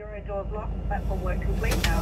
Zero doors locked. Platform work complete now.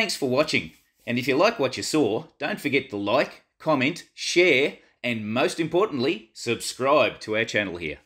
Thanks for watching, and if you like what you saw, don't forget to like, comment, share, and most importantly, subscribe to our channel here.